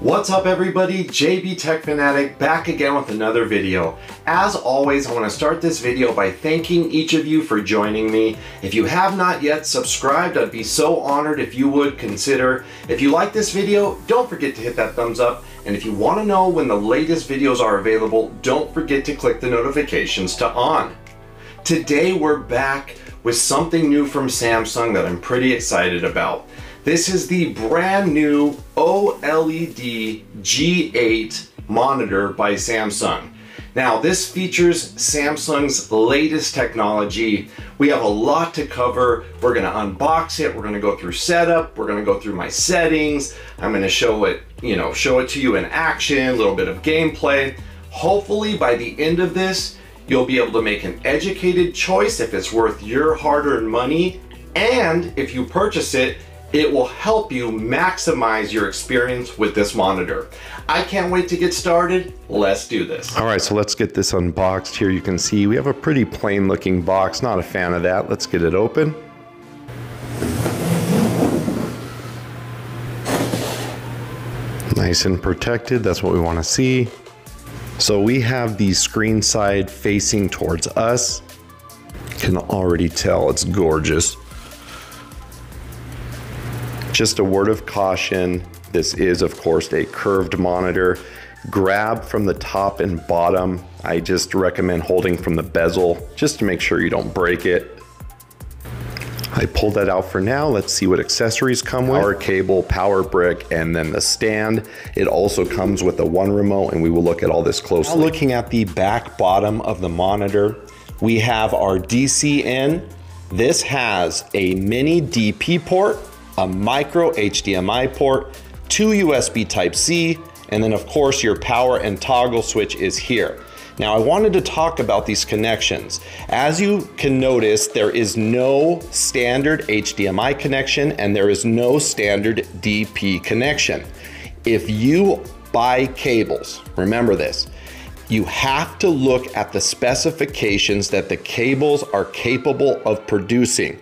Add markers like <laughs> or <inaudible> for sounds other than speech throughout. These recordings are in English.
What's up everybody, JB Tech Fanatic back again with another video. As always, I want to start this video by thanking each of you for joining me. If you have not yet subscribed, I'd be so honored if you would consider. If you like this video, don't forget to hit that thumbs up. And if you want to know when the latest videos are available, don't forget to click the notifications to on. Today we're back with something new from Samsung that I'm pretty excited about. This is the brand new OLED G8 monitor by Samsung. Now this features Samsung's latest technology. We have a lot to cover. We're gonna unbox it. We're gonna go through setup. We're gonna go through my settings. I'm gonna show it, you know, show it to you in action, a little bit of gameplay. Hopefully by the end of this, you'll be able to make an educated choice if it's worth your hard-earned money. And if you purchase it, it will help you maximize your experience with this monitor. I can't wait to get started. Let's do this. All right, so let's get this unboxed. Here you can see we have a pretty plain looking box. Not a fan of that. Let's get it open. Nice and protected. That's what we want to see. So we have the screen side facing towards us. Can already tell it's gorgeous. Just a word of caution, this is of course a curved monitor. Grab from the top and bottom. I just recommend holding from the bezel just to make sure you don't break it. I pulled that out for now. Let's see what accessories come with. Power cable, power brick, and then the stand. It also comes with a one remote and we will look at all this closely. Now looking at the back bottom of the monitor, we have our DC in. This has a mini DP port a micro HDMI port, two USB Type-C, and then of course your power and toggle switch is here. Now I wanted to talk about these connections. As you can notice, there is no standard HDMI connection and there is no standard DP connection. If you buy cables, remember this, you have to look at the specifications that the cables are capable of producing.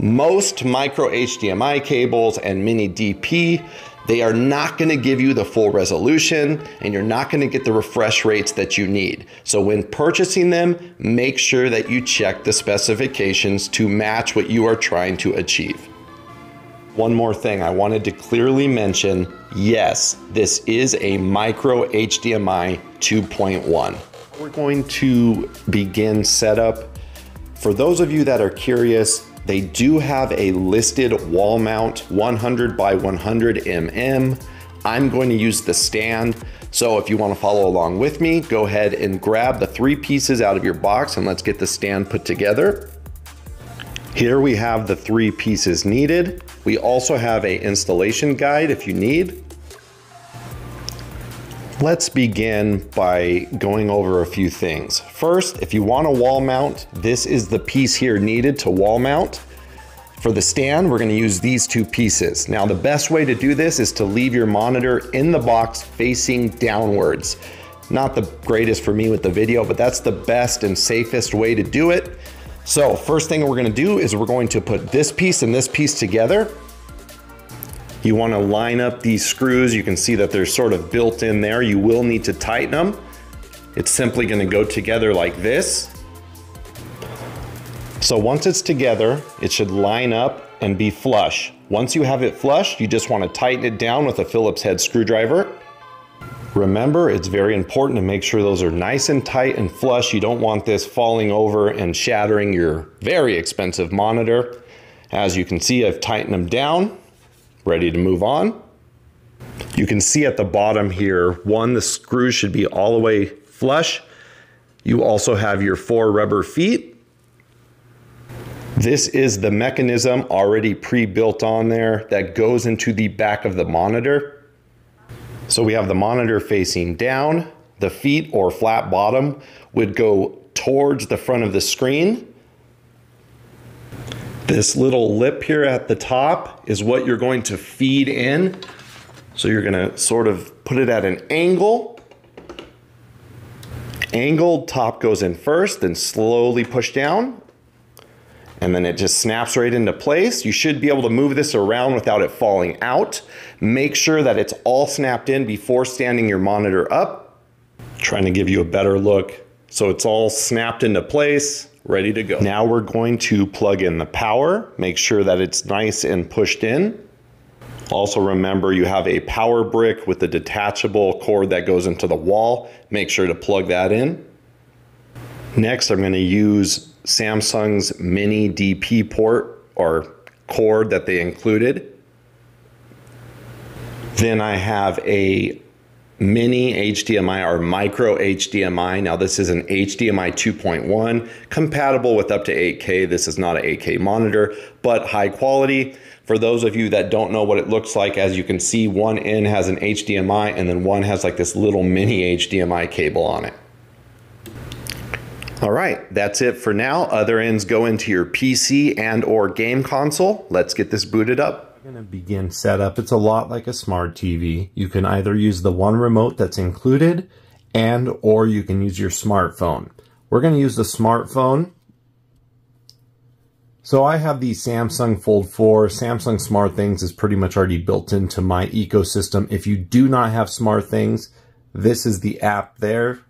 Most micro HDMI cables and mini DP, they are not gonna give you the full resolution and you're not gonna get the refresh rates that you need. So when purchasing them, make sure that you check the specifications to match what you are trying to achieve. One more thing I wanted to clearly mention, yes, this is a micro HDMI 2.1. We're going to begin setup. For those of you that are curious, they do have a listed wall mount 100 by 100 mm. I'm going to use the stand. So if you wanna follow along with me, go ahead and grab the three pieces out of your box and let's get the stand put together. Here we have the three pieces needed. We also have a installation guide if you need. Let's begin by going over a few things. First, if you want a wall mount, this is the piece here needed to wall mount. For the stand, we're gonna use these two pieces. Now, the best way to do this is to leave your monitor in the box facing downwards. Not the greatest for me with the video, but that's the best and safest way to do it. So first thing we're gonna do is we're going to put this piece and this piece together. You wanna line up these screws. You can see that they're sort of built in there. You will need to tighten them. It's simply gonna go together like this. So once it's together, it should line up and be flush. Once you have it flush, you just wanna tighten it down with a Phillips head screwdriver. Remember, it's very important to make sure those are nice and tight and flush. You don't want this falling over and shattering your very expensive monitor. As you can see, I've tightened them down ready to move on. You can see at the bottom here, one, the screws should be all the way flush. You also have your four rubber feet. This is the mechanism already pre-built on there that goes into the back of the monitor. So we have the monitor facing down. The feet or flat bottom would go towards the front of the screen this little lip here at the top is what you're going to feed in. So you're gonna sort of put it at an angle. Angled top goes in first, then slowly push down. and then it just snaps right into place. You should be able to move this around without it falling out. Make sure that it's all snapped in before standing your monitor up. Trying to give you a better look. So it's all snapped into place, ready to go. Now we're going to plug in the power. Make sure that it's nice and pushed in. Also remember you have a power brick with a detachable cord that goes into the wall. Make sure to plug that in. Next, I'm going to use Samsung's mini DP port or cord that they included. Then I have a mini HDMI or micro HDMI. Now this is an HDMI 2.1 compatible with up to 8K. This is not an 8K monitor, but high quality. For those of you that don't know what it looks like, as you can see, one end has an HDMI and then one has like this little mini HDMI cable on it. All right, that's it for now. Other ends go into your PC and or game console. Let's get this booted up. I'm going to begin setup. It's a lot like a smart TV. You can either use the one remote that's included and or you can use your smartphone. We're going to use the smartphone. So I have the Samsung Fold 4. Samsung SmartThings is pretty much already built into my ecosystem. If you do not have SmartThings, this is the app there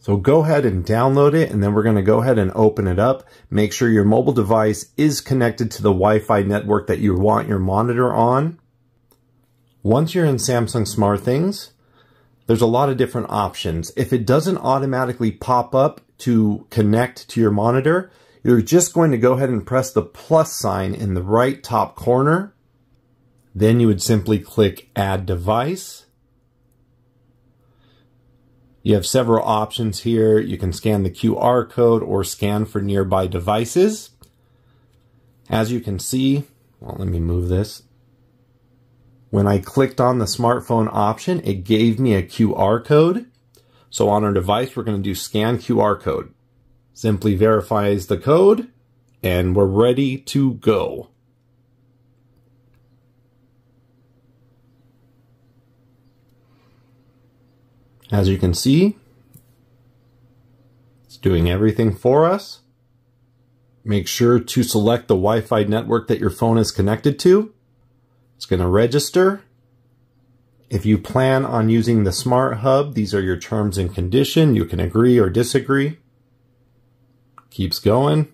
so go ahead and download it and then we're going to go ahead and open it up. Make sure your mobile device is connected to the Wi-Fi network that you want your monitor on. Once you're in Samsung SmartThings, there's a lot of different options. If it doesn't automatically pop up to connect to your monitor, you're just going to go ahead and press the plus sign in the right top corner. Then you would simply click add device. You have several options here. You can scan the QR code or scan for nearby devices. As you can see, well, let me move this. When I clicked on the smartphone option, it gave me a QR code. So on our device, we're going to do scan QR code. Simply verifies the code and we're ready to go. As you can see, it's doing everything for us. Make sure to select the Wi-Fi network that your phone is connected to. It's going to register. If you plan on using the Smart Hub, these are your terms and condition. You can agree or disagree. Keeps going.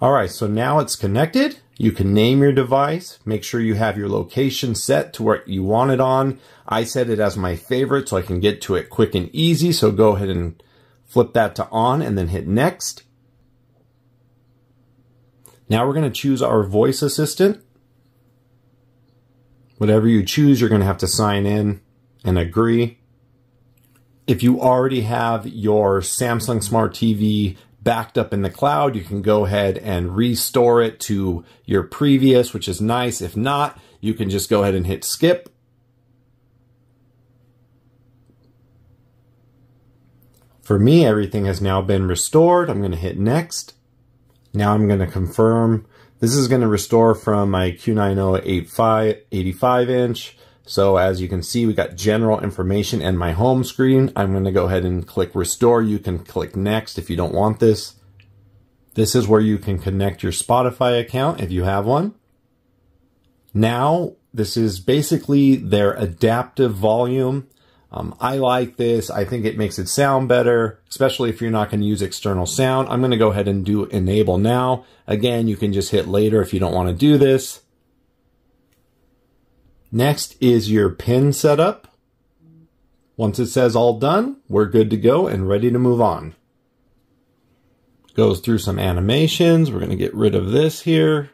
All right, so now it's connected. You can name your device. Make sure you have your location set to where you want it on. I set it as my favorite so I can get to it quick and easy. So go ahead and flip that to on and then hit next. Now we're going to choose our voice assistant. Whatever you choose, you're going to have to sign in and agree. If you already have your Samsung Smart TV backed up in the cloud, you can go ahead and restore it to your previous, which is nice. If not, you can just go ahead and hit skip. For me, everything has now been restored. I'm going to hit next. Now I'm going to confirm. This is going to restore from my Q90 85, 85 inch so as you can see, we got general information and my home screen. I'm going to go ahead and click restore. You can click next if you don't want this. This is where you can connect your Spotify account if you have one. Now, this is basically their adaptive volume. Um, I like this. I think it makes it sound better, especially if you're not going to use external sound. I'm going to go ahead and do enable now. Again, you can just hit later if you don't want to do this. Next is your pin setup. Once it says all done, we're good to go and ready to move on. Goes through some animations. We're going to get rid of this here.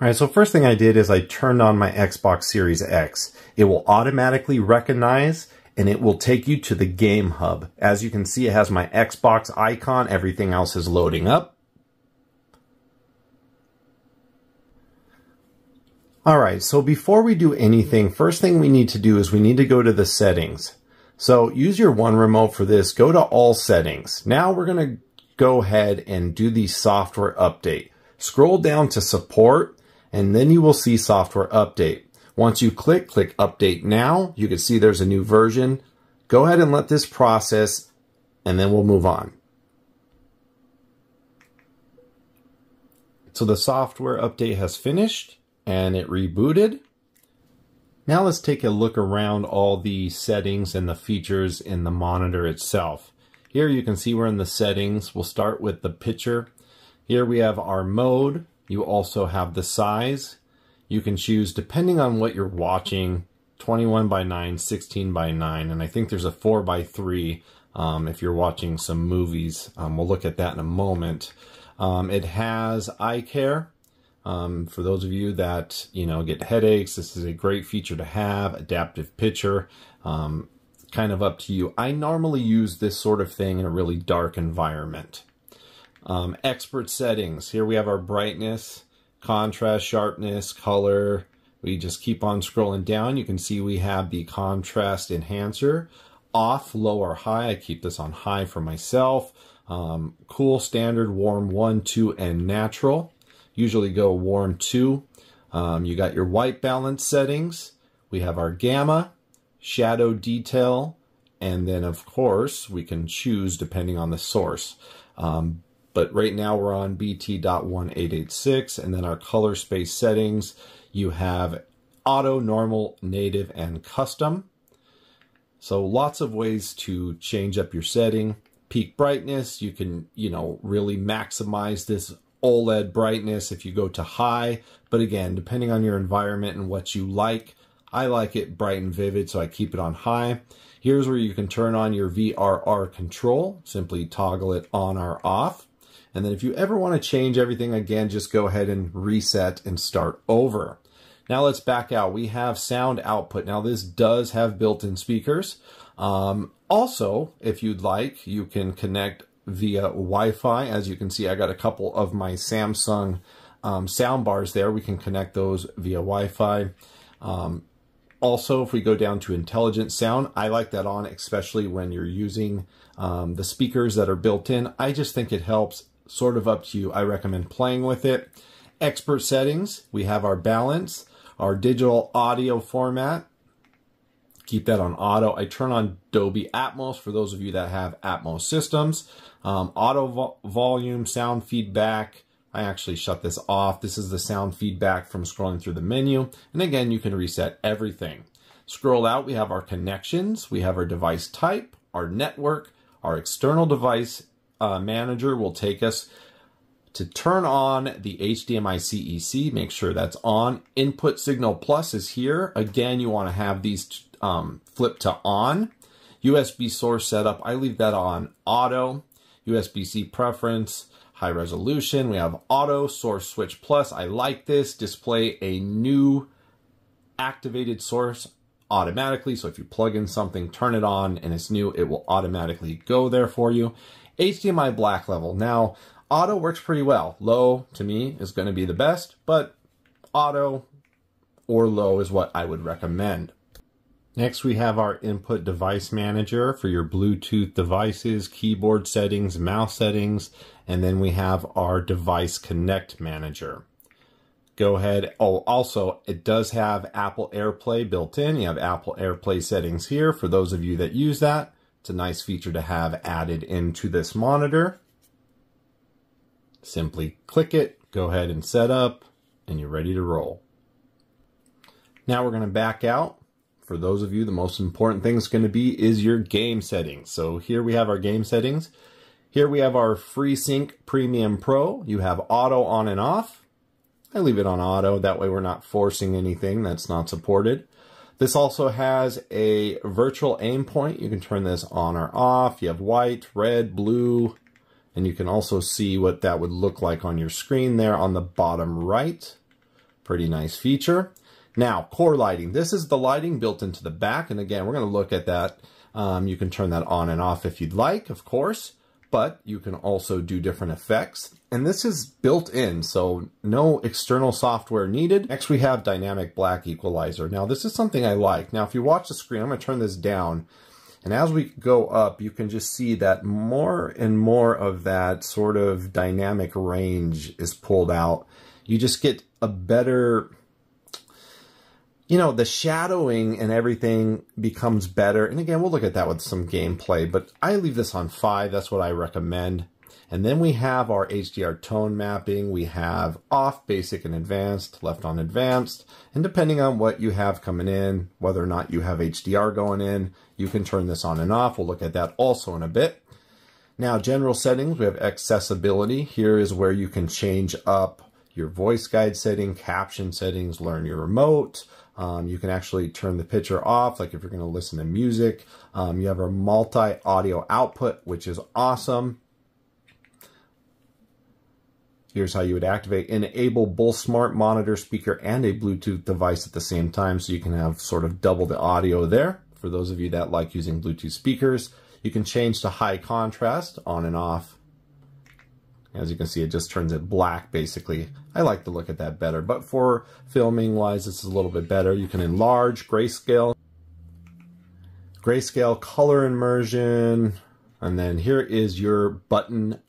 All right, so first thing I did is I turned on my Xbox Series X. It will automatically recognize and it will take you to the game hub. As you can see, it has my Xbox icon. Everything else is loading up. All right, so before we do anything, first thing we need to do is we need to go to the settings. So use your one remote for this, go to all settings. Now we're gonna go ahead and do the software update. Scroll down to support, and then you will see software update. Once you click, click update now, you can see there's a new version. Go ahead and let this process, and then we'll move on. So the software update has finished and it rebooted. Now let's take a look around all the settings and the features in the monitor itself. Here you can see we're in the settings. We'll start with the picture. Here we have our mode. You also have the size. You can choose, depending on what you're watching, 21 by 9, 16 by 9, and I think there's a 4 by 3 um, if you're watching some movies. Um, we'll look at that in a moment. Um, it has eye care. Um, for those of you that you know get headaches, this is a great feature to have. Adaptive picture, um, kind of up to you. I normally use this sort of thing in a really dark environment. Um, expert settings. Here we have our brightness, contrast, sharpness, color. We just keep on scrolling down. You can see we have the contrast enhancer off, low, or high. I keep this on high for myself. Um, cool, standard, warm, 1, 2, and natural. Usually go warm 2. Um, you got your white balance settings. We have our gamma, shadow detail, and then of course we can choose depending on the source. Um, but right now we're on BT.1886 and then our color space settings, you have auto, normal, native, and custom. So lots of ways to change up your setting. Peak brightness, you can, you know, really maximize this OLED brightness if you go to high. But again, depending on your environment and what you like, I like it bright and vivid, so I keep it on high. Here's where you can turn on your VRR control. Simply toggle it on or off. And then if you ever want to change everything again, just go ahead and reset and start over. Now let's back out. We have sound output. Now this does have built-in speakers. Um, also, if you'd like, you can connect via Wi-Fi. As you can see, I got a couple of my Samsung um, sound bars there. We can connect those via Wi-Fi. Um, also, if we go down to intelligent sound, I like that on, especially when you're using um, the speakers that are built in. I just think it helps, sort of up to you. I recommend playing with it. Expert settings, we have our balance, our digital audio format. Keep that on auto. I turn on Dolby Atmos for those of you that have Atmos systems. Um, auto vo volume, sound feedback, I actually shut this off. This is the sound feedback from scrolling through the menu. And again, you can reset everything. Scroll out, we have our connections, we have our device type, our network, our external device uh, manager will take us to turn on the HDMI CEC, make sure that's on. Input signal plus is here. Again, you want to have these um, flip to on. USB source setup, I leave that on auto. USB-C preference, high resolution. We have auto source switch plus. I like this. Display a new activated source automatically. So if you plug in something, turn it on and it's new, it will automatically go there for you. HDMI black level. Now, auto works pretty well. Low to me is going to be the best, but auto or low is what I would recommend. Next, we have our input device manager for your Bluetooth devices, keyboard settings, mouse settings, and then we have our device connect manager. Go ahead. Oh, also, it does have Apple AirPlay built in. You have Apple AirPlay settings here for those of you that use that. It's a nice feature to have added into this monitor. Simply click it, go ahead and set up, and you're ready to roll. Now we're going to back out for those of you, the most important thing is going to be is your game settings. So here we have our game settings. Here we have our FreeSync Premium Pro. You have auto on and off. I leave it on auto. That way we're not forcing anything that's not supported. This also has a virtual aim point. You can turn this on or off. You have white, red, blue, and you can also see what that would look like on your screen there on the bottom right. Pretty nice feature. Now, core lighting. This is the lighting built into the back. And again, we're going to look at that. Um, you can turn that on and off if you'd like, of course. But you can also do different effects. And this is built in, so no external software needed. Next, we have dynamic black equalizer. Now, this is something I like. Now, if you watch the screen, I'm going to turn this down. And as we go up, you can just see that more and more of that sort of dynamic range is pulled out. You just get a better you know, the shadowing and everything becomes better. And again, we'll look at that with some gameplay, but I leave this on five. That's what I recommend. And then we have our HDR tone mapping. We have off, basic, and advanced, left on advanced. And depending on what you have coming in, whether or not you have HDR going in, you can turn this on and off. We'll look at that also in a bit. Now, general settings, we have accessibility. Here is where you can change up your voice guide setting, caption settings, learn your remote. Um, you can actually turn the picture off, like if you're going to listen to music. Um, you have a multi-audio output, which is awesome. Here's how you would activate. Enable both smart monitor speaker and a Bluetooth device at the same time, so you can have sort of double the audio there. For those of you that like using Bluetooth speakers, you can change to high contrast, on and off. As you can see, it just turns it black, basically. I like to look at that better, but for filming wise, this is a little bit better. You can enlarge, grayscale, grayscale, color immersion, and then here is your button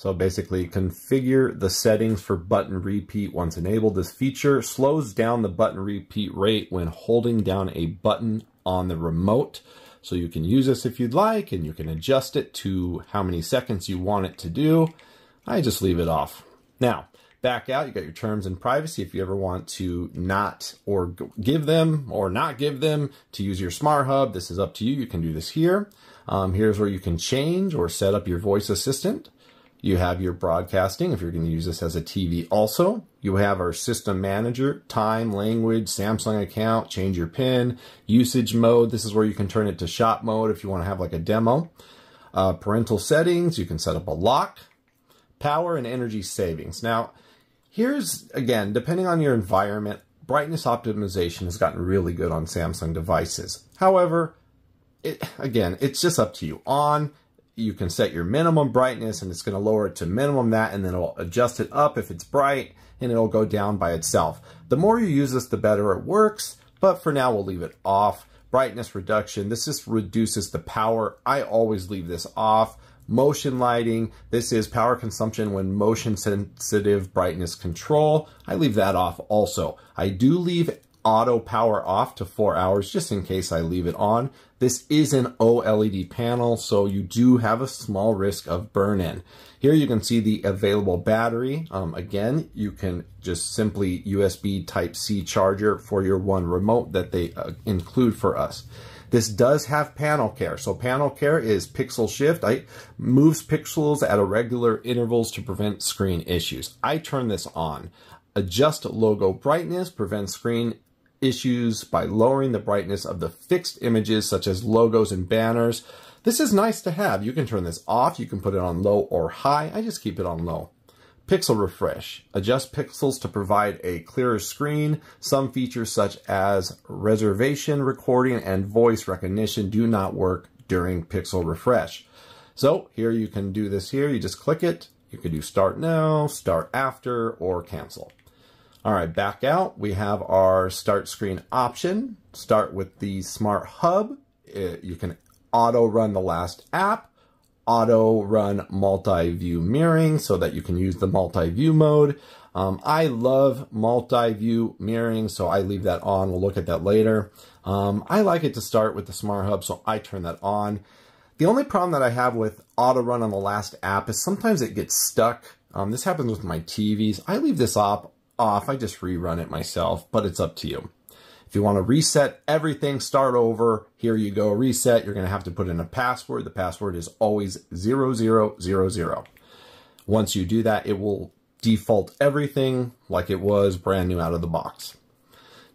so basically configure the settings for button repeat once enabled. This feature slows down the button repeat rate when holding down a button on the remote. So you can use this if you'd like and you can adjust it to how many seconds you want it to do. I just leave it off. Now, back out, you got your terms and privacy. If you ever want to not or give them or not give them to use your smart hub, this is up to you. You can do this here. Um, here's where you can change or set up your voice assistant. You have your broadcasting, if you're going to use this as a TV also. You have our system manager, time, language, Samsung account, change your PIN, usage mode. This is where you can turn it to shop mode if you want to have like a demo. Uh, parental settings, you can set up a lock, power, and energy savings. Now, here's, again, depending on your environment, brightness optimization has gotten really good on Samsung devices. However, it, again, it's just up to you. On you can set your minimum brightness and it's going to lower it to minimum that and then it'll adjust it up if it's bright and it'll go down by itself. The more you use this, the better it works, but for now we'll leave it off. Brightness reduction, this just reduces the power. I always leave this off. Motion lighting, this is power consumption when motion sensitive brightness control. I leave that off also. I do leave auto power off to four hours just in case I leave it on. This is an OLED panel, so you do have a small risk of burn-in. Here you can see the available battery. Um, again, you can just simply USB Type-C charger for your one remote that they uh, include for us. This does have panel care. So panel care is pixel shift. I moves pixels at irregular intervals to prevent screen issues. I turn this on. Adjust logo brightness, prevent screen issues by lowering the brightness of the fixed images such as logos and banners. This is nice to have. You can turn this off. You can put it on low or high. I just keep it on low. Pixel refresh. Adjust pixels to provide a clearer screen. Some features such as reservation recording and voice recognition do not work during pixel refresh. So here you can do this here. You just click it. You can do start now, start after, or cancel. All right, back out. We have our start screen option. Start with the Smart Hub. It, you can auto run the last app, auto run multi-view mirroring so that you can use the multi-view mode. Um, I love multi-view mirroring, so I leave that on. We'll look at that later. Um, I like it to start with the Smart Hub, so I turn that on. The only problem that I have with auto run on the last app is sometimes it gets stuck. Um, this happens with my TVs. I leave this off off. I just rerun it myself, but it's up to you. If you want to reset everything, start over, here you go, reset. You're going to have to put in a password. The password is always 0000. Once you do that, it will default everything like it was brand new out of the box.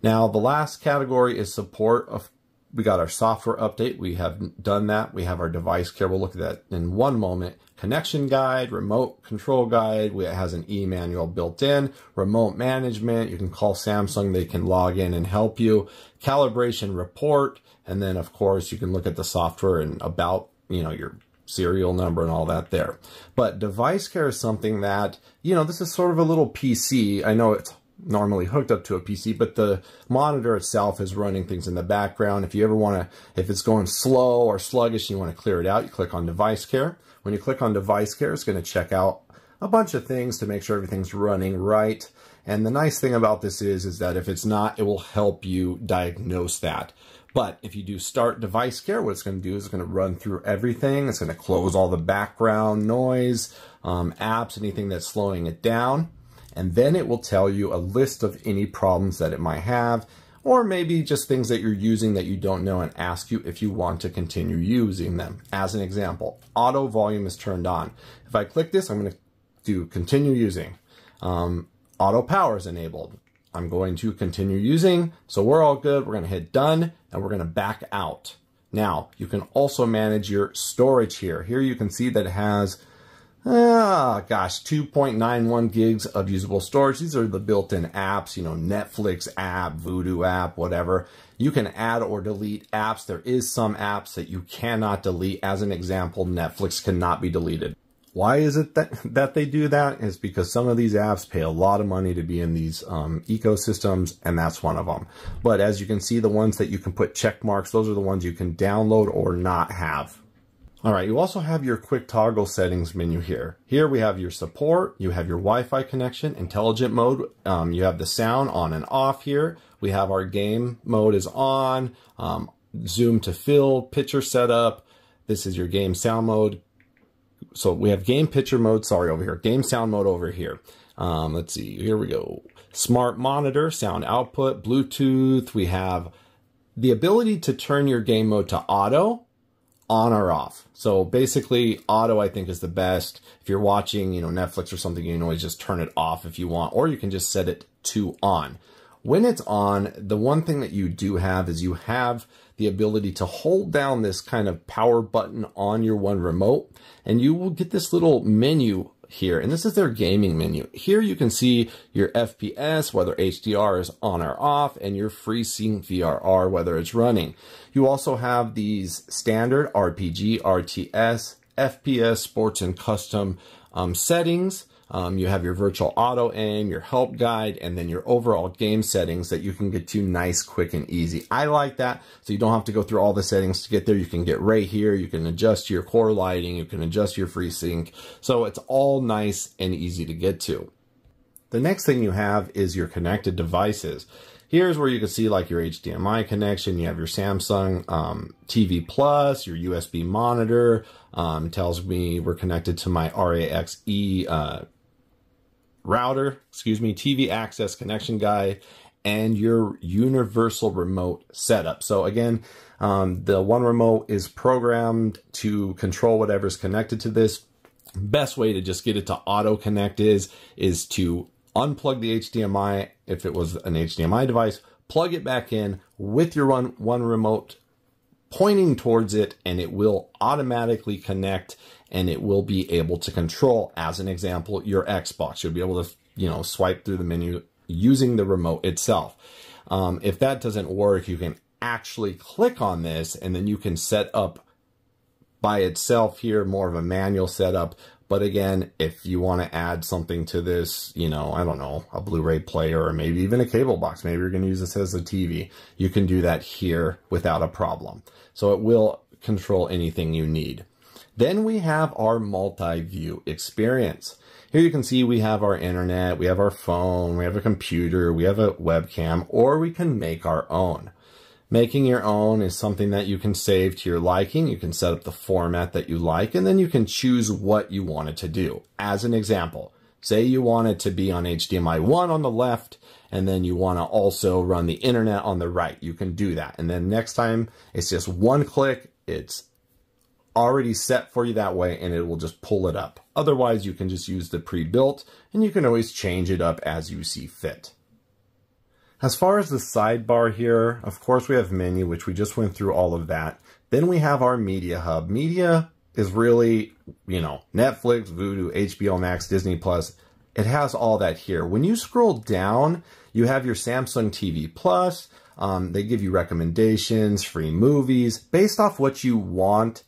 Now, the last category is support of we got our software update. We have done that. We have our device care. We'll look at that in one moment. Connection guide, remote control guide. It has an e-manual built in. Remote management. You can call Samsung. They can log in and help you. Calibration report. And then, of course, you can look at the software and about, you know, your serial number and all that there. But device care is something that, you know, this is sort of a little PC. I know it's normally hooked up to a PC, but the monitor itself is running things in the background. If you ever want to, if it's going slow or sluggish, you want to clear it out, you click on device care. When you click on device care, it's going to check out a bunch of things to make sure everything's running right. And the nice thing about this is, is that if it's not, it will help you diagnose that. But if you do start device care, what it's going to do is it's going to run through everything. It's going to close all the background noise, um, apps, anything that's slowing it down. And then it will tell you a list of any problems that it might have, or maybe just things that you're using that you don't know and ask you if you want to continue using them. As an example, auto volume is turned on. If I click this, I'm going to do continue using. Um, auto power is enabled. I'm going to continue using. So we're all good. We're going to hit done and we're going to back out. Now you can also manage your storage here. Here you can see that it has, ah, gosh, 2.91 gigs of usable storage. These are the built-in apps, you know, Netflix app, Vudu app, whatever. You can add or delete apps. There is some apps that you cannot delete. As an example, Netflix cannot be deleted. Why is it that, that they do that? Is because some of these apps pay a lot of money to be in these um, ecosystems, and that's one of them. But as you can see, the ones that you can put check marks, those are the ones you can download or not have. All right, you also have your quick toggle settings menu here. Here we have your support, you have your Wi-Fi connection, intelligent mode, um, you have the sound on and off here. We have our game mode is on, um, zoom to fill, picture setup. This is your game sound mode, so we have game picture mode, sorry, over here. Game sound mode over here. Um, let's see, here we go. Smart monitor, sound output, Bluetooth. We have the ability to turn your game mode to auto, on or off. So basically, auto I think is the best. If you're watching, you know, Netflix or something, you can always just turn it off if you want, or you can just set it to on. When it's on, the one thing that you do have is you have the ability to hold down this kind of power button on your one remote and you will get this little menu here. And this is their gaming menu. Here you can see your FPS, whether HDR is on or off, and your FreeSync VRR, whether it's running. You also have these standard RPG, RTS, FPS, sports, and custom um, settings. Um, you have your virtual auto aim, your help guide, and then your overall game settings that you can get to nice, quick, and easy. I like that, so you don't have to go through all the settings to get there. You can get right here. You can adjust your core lighting. You can adjust your FreeSync. So it's all nice and easy to get to. The next thing you have is your connected devices. Here's where you can see like your HDMI connection. You have your Samsung um, TV Plus, your USB monitor. Um, tells me we're connected to my RAXE uh, router, excuse me, TV access connection guide, and your universal remote setup. So again, um, the one remote is programmed to control whatever's connected to this. Best way to just get it to auto connect is, is to unplug the HDMI if it was an HDMI device, plug it back in with your one, one remote pointing towards it and it will automatically connect and it will be able to control, as an example, your Xbox. You'll be able to, you know, swipe through the menu using the remote itself. Um, if that doesn't work, you can actually click on this and then you can set up by itself here, more of a manual setup. But again, if you want to add something to this, you know, I don't know, a Blu-ray player or maybe even a cable box, maybe you're going to use this as a TV, you can do that here without a problem. So it will control anything you need. Then we have our multi-view experience. Here you can see we have our internet, we have our phone, we have a computer, we have a webcam, or we can make our own. Making your own is something that you can save to your liking. You can set up the format that you like, and then you can choose what you want it to do. As an example, say you want it to be on HDMI 1 on the left, and then you want to also run the internet on the right. You can do that. And then next time, it's just one click. It's already set for you that way and it will just pull it up. Otherwise, you can just use the pre-built and you can always change it up as you see fit. As far as the sidebar here, of course we have menu, which we just went through all of that. Then we have our media hub. Media is really, you know, Netflix, Vudu, HBO Max, Disney Plus. It has all that here. When you scroll down, you have your Samsung TV Plus. Um, they give you recommendations, free movies, based off what you want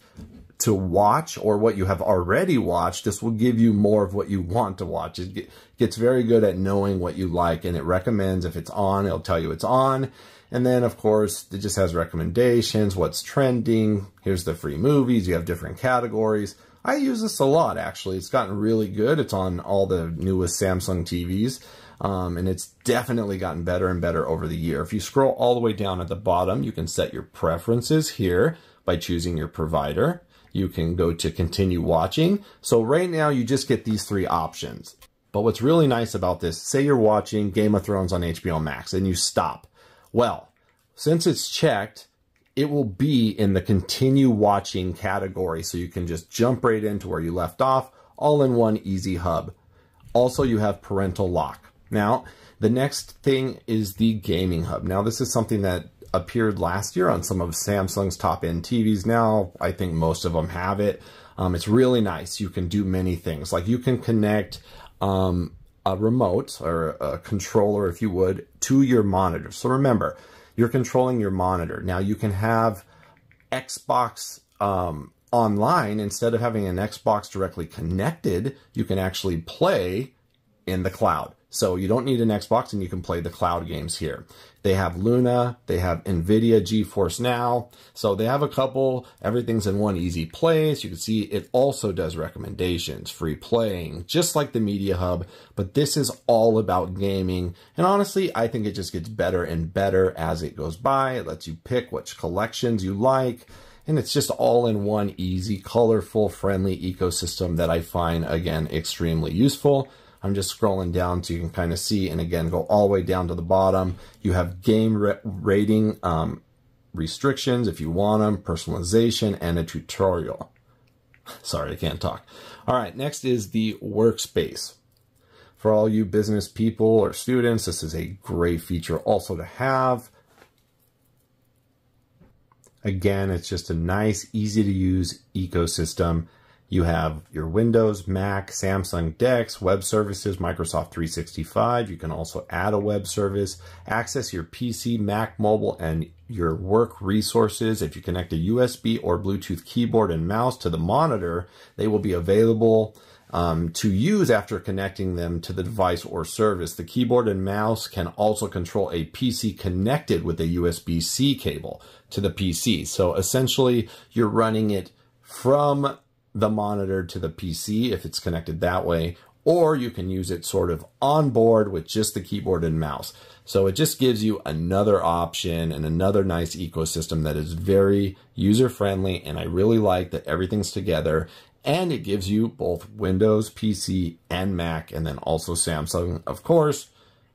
to watch or what you have already watched, this will give you more of what you want to watch. It gets very good at knowing what you like and it recommends if it's on, it'll tell you it's on. And then, of course, it just has recommendations, what's trending. Here's the free movies. You have different categories. I use this a lot, actually. It's gotten really good. It's on all the newest Samsung TVs. Um, and it's definitely gotten better and better over the year. If you scroll all the way down at the bottom, you can set your preferences here by choosing your provider. You can go to continue watching. So right now you just get these three options. But what's really nice about this, say you're watching Game of Thrones on HBO Max and you stop. Well, since it's checked, it will be in the continue watching category. So you can just jump right into where you left off, all in one easy hub. Also, you have parental lock. Now, the next thing is the gaming hub. Now, this is something that appeared last year on some of Samsung's top end TVs. Now, I think most of them have it. Um, it's really nice. You can do many things. Like you can connect um, a remote or a controller, if you would, to your monitor. So remember, you're controlling your monitor. Now you can have Xbox um, online instead of having an Xbox directly connected. You can actually play in the cloud. So you don't need an Xbox and you can play the cloud games here. They have Luna, they have NVIDIA GeForce Now. So they have a couple, everything's in one easy place. You can see it also does recommendations, free playing, just like the Media Hub, but this is all about gaming. And honestly, I think it just gets better and better as it goes by. It lets you pick which collections you like. And it's just all in one easy, colorful, friendly ecosystem that I find, again, extremely useful. I'm just scrolling down so you can kind of see, and again, go all the way down to the bottom. You have game rating um, restrictions if you want them, personalization, and a tutorial. <laughs> Sorry, I can't talk. All right, next is the workspace. For all you business people or students, this is a great feature also to have. Again, it's just a nice, easy to use ecosystem. You have your Windows, Mac, Samsung DeX, web services, Microsoft 365. You can also add a web service, access your PC, Mac, mobile, and your work resources. If you connect a USB or Bluetooth keyboard and mouse to the monitor, they will be available um, to use after connecting them to the device or service. The keyboard and mouse can also control a PC connected with a USB-C cable to the PC. So essentially, you're running it from the monitor to the PC if it's connected that way, or you can use it sort of on board with just the keyboard and mouse. So it just gives you another option and another nice ecosystem that is very user friendly. And I really like that everything's together and it gives you both Windows, PC, and Mac, and then also Samsung, of course,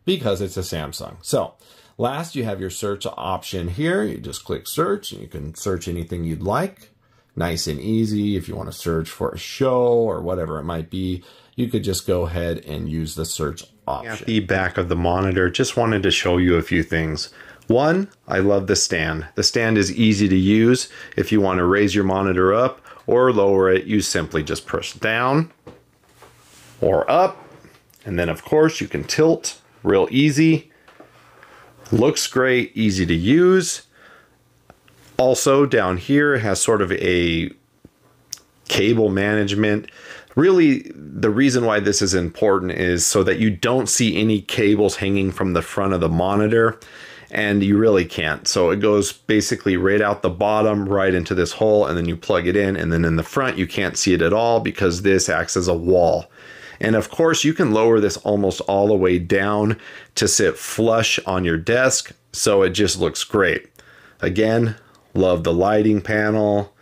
because it's a Samsung. So last, you have your search option here. You just click search and you can search anything you'd like nice and easy. If you want to search for a show or whatever it might be, you could just go ahead and use the search option. At the back of the monitor, just wanted to show you a few things. One, I love the stand. The stand is easy to use. If you want to raise your monitor up or lower it, you simply just push down or up. And then of course you can tilt real easy. Looks great, easy to use. Also down here has sort of a cable management. Really, the reason why this is important is so that you don't see any cables hanging from the front of the monitor and you really can't. So it goes basically right out the bottom, right into this hole, and then you plug it in, and then in the front, you can't see it at all because this acts as a wall. And of course, you can lower this almost all the way down to sit flush on your desk, so it just looks great. Again, Love the lighting panel.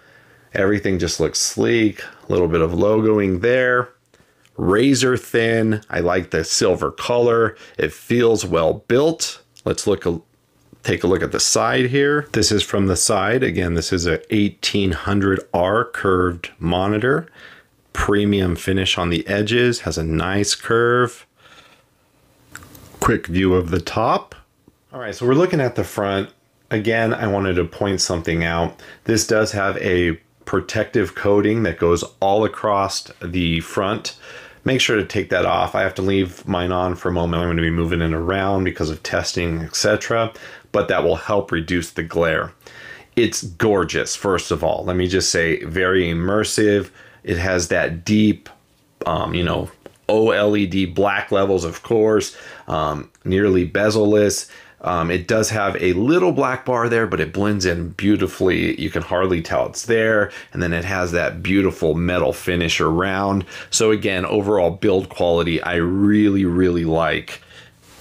Everything just looks sleek. A little bit of logoing there. Razor thin. I like the silver color. It feels well built. Let's look a, take a look at the side here. This is from the side. Again, this is a 1800R curved monitor. Premium finish on the edges. Has a nice curve. Quick view of the top. All right, so we're looking at the front. Again, I wanted to point something out. This does have a protective coating that goes all across the front. Make sure to take that off. I have to leave mine on for a moment. I'm going to be moving it around because of testing, etc. But that will help reduce the glare. It's gorgeous, first of all. Let me just say, very immersive. It has that deep, um, you know, OLED black levels, of course, um, nearly bezel-less Um, it does have a little black bar there, but it blends in beautifully. You can hardly tell it's there. And then it has that beautiful metal finish around. So again, overall build quality, I really, really like.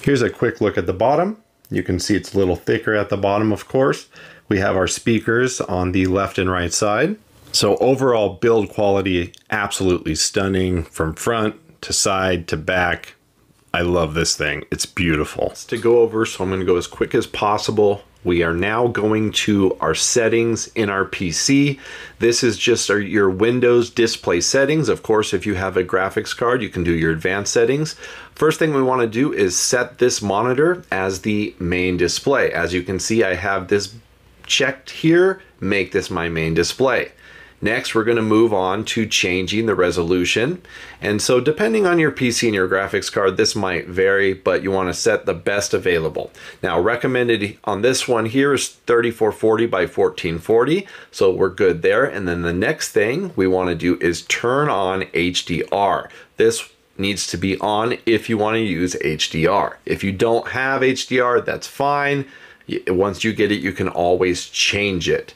Here's a quick look at the bottom. You can see it's a little thicker at the bottom, of course. We have our speakers on the left and right side. So overall build quality, absolutely stunning from front to side to back. I love this thing. It's beautiful. To go over, so I'm going to go as quick as possible. We are now going to our settings in our PC. This is just our, your Windows display settings. Of course, if you have a graphics card, you can do your advanced settings. First thing we want to do is set this monitor as the main display. As you can see, I have this checked here, make this my main display. Next, we're going to move on to changing the resolution. And so depending on your PC and your graphics card, this might vary, but you want to set the best available. Now, recommended on this one here is 3440 by 1440. So we're good there. And then the next thing we want to do is turn on HDR. This needs to be on if you want to use HDR. If you don't have HDR, that's fine. Once you get it, you can always change it.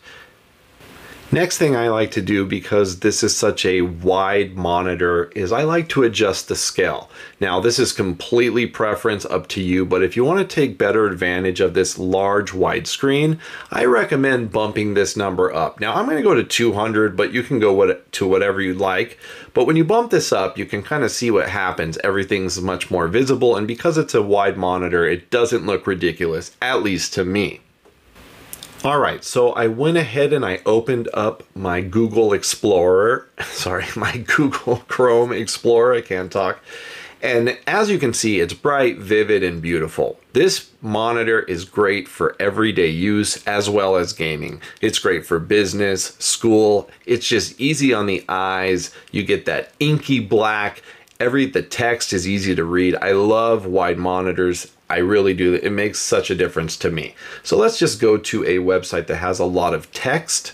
Next thing I like to do because this is such a wide monitor is I like to adjust the scale. Now this is completely preference up to you but if you want to take better advantage of this large widescreen, I recommend bumping this number up. Now I'm going to go to 200 but you can go what, to whatever you'd like but when you bump this up you can kind of see what happens. Everything's much more visible and because it's a wide monitor it doesn't look ridiculous at least to me. All right, so I went ahead and I opened up my Google Explorer, <laughs> sorry, <laughs> my Google Chrome Explorer, I can't talk. And as you can see, it's bright, vivid, and beautiful. This monitor is great for everyday use as well as gaming. It's great for business, school. It's just easy on the eyes. You get that inky black. Every the text is easy to read. I love wide monitors. I really do. It makes such a difference to me. So let's just go to a website that has a lot of text.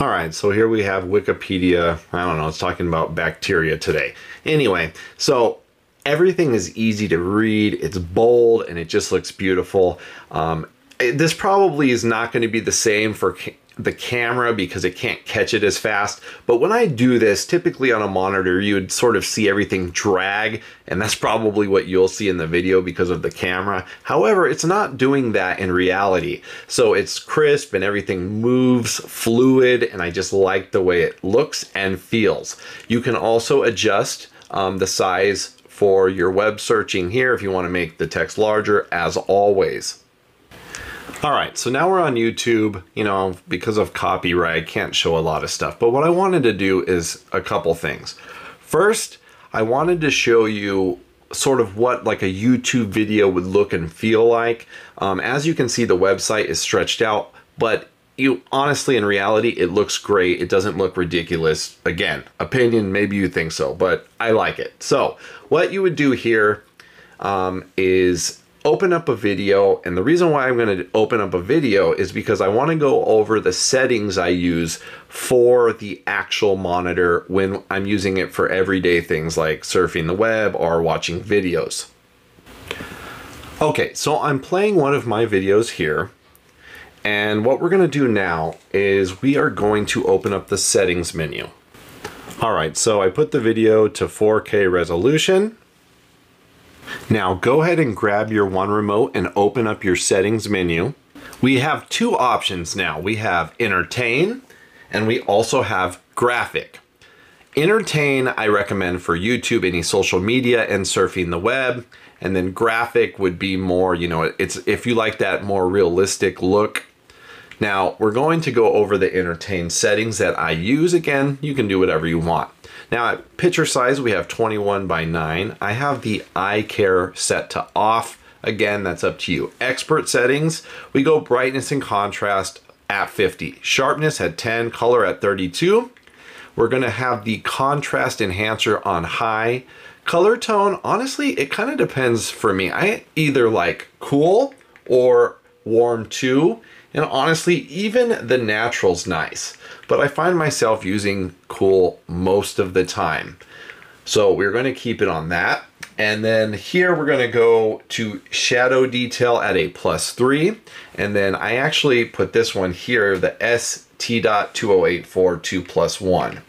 All right, so here we have Wikipedia. I don't know, it's talking about bacteria today. Anyway, so everything is easy to read, it's bold, and it just looks beautiful. Um, this probably is not going to be the same for the camera because it can't catch it as fast. But when I do this, typically on a monitor, you would sort of see everything drag, and that's probably what you'll see in the video because of the camera. However, it's not doing that in reality. So it's crisp and everything moves fluid, and I just like the way it looks and feels. You can also adjust um, the size for your web searching here if you want to make the text larger as always. All right, so now we're on YouTube. You know, because of copyright, I can't show a lot of stuff. But what I wanted to do is a couple things. First, I wanted to show you sort of what like a YouTube video would look and feel like. Um, as you can see, the website is stretched out, but you honestly, in reality, it looks great. It doesn't look ridiculous. Again, opinion, maybe you think so, but I like it. So what you would do here um, is open up a video and the reason why I'm going to open up a video is because I want to go over the settings I use for the actual monitor when I'm using it for everyday things like surfing the web or watching videos. Okay, so I'm playing one of my videos here and what we're going to do now is we are going to open up the settings menu. Alright, so I put the video to 4K resolution now go ahead and grab your one remote and open up your settings menu. We have two options now. We have entertain and we also have graphic. Entertain I recommend for YouTube, any social media and surfing the web. And then graphic would be more, you know, it's if you like that more realistic look. Now we're going to go over the entertain settings that I use. Again, you can do whatever you want. Now at picture size, we have 21 by 9. I have the eye care set to off. Again, that's up to you. Expert settings, we go brightness and contrast at 50. Sharpness at 10, color at 32. We're gonna have the contrast enhancer on high. Color tone, honestly, it kind of depends for me. I either like cool or warm too. And honestly, even the natural's nice, but I find myself using cool most of the time. So we're going to keep it on that. And then here we're gonna go to shadow detail at a plus three. And then I actually put this one here, the ST.2084 2 plus one.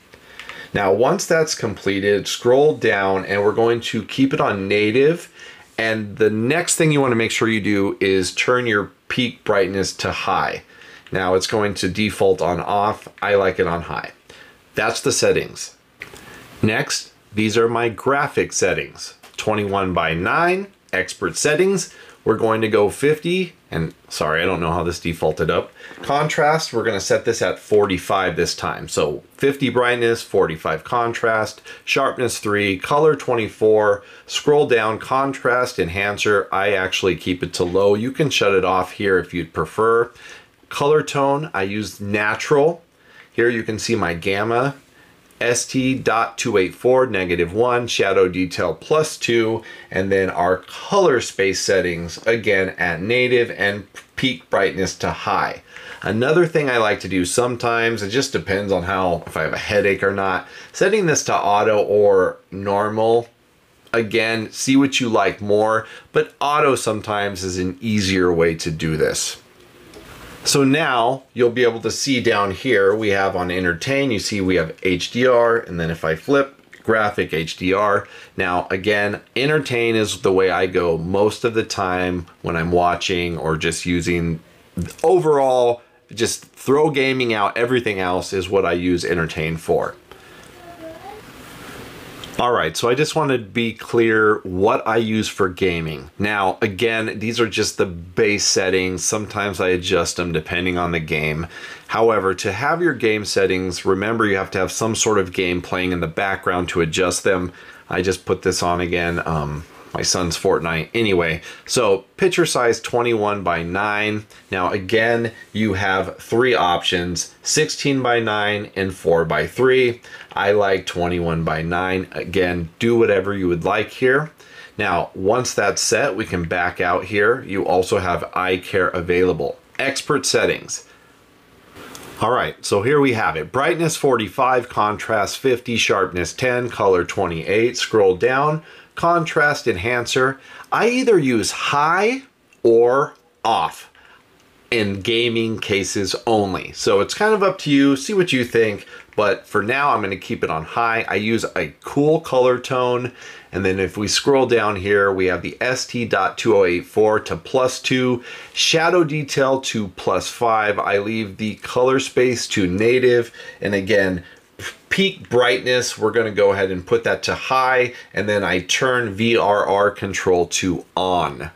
Now, once that's completed, scroll down and we're going to keep it on native. And the next thing you wanna make sure you do is turn your peak brightness to high. Now it's going to default on off. I like it on high. That's the settings. Next, these are my graphic settings. 21 by 9, expert settings. We're going to go 50, and sorry, I don't know how this defaulted up. Contrast, we're gonna set this at 45 this time. So 50 brightness, 45 contrast, sharpness 3, color 24, scroll down, contrast, enhancer. I actually keep it to low. You can shut it off here if you'd prefer. Color tone, I use natural. Here you can see my gamma st.284 negative 1 shadow detail plus 2 and then our color space settings again at native and peak brightness to high. Another thing i like to do sometimes it just depends on how if i have a headache or not setting this to auto or normal. Again see what you like more but auto sometimes is an easier way to do this so now you'll be able to see down here, we have on entertain, you see we have HDR, and then if I flip, graphic HDR. Now again, entertain is the way I go most of the time when I'm watching or just using overall, just throw gaming out, everything else is what I use entertain for. All right, so I just want to be clear what I use for gaming. Now, again, these are just the base settings. Sometimes I adjust them depending on the game. However, to have your game settings, remember you have to have some sort of game playing in the background to adjust them. I just put this on again. Um, my son's Fortnite. Anyway, so picture size 21 by 9. Now again, you have three options, 16 by 9 and 4 by 3. I like 21 by 9. Again, do whatever you would like here. Now, once that's set, we can back out here. You also have eye care available. Expert settings. All right, so here we have it. Brightness 45, contrast 50, sharpness 10, color 28. Scroll down, contrast enhancer. I either use high or off in gaming cases only. So it's kind of up to you, see what you think, but for now I'm gonna keep it on high. I use a cool color tone, and then if we scroll down here, we have the ST.2084 to plus two, shadow detail to plus five. I leave the color space to native, and again, peak brightness, we're gonna go ahead and put that to high, and then I turn VRR control to on.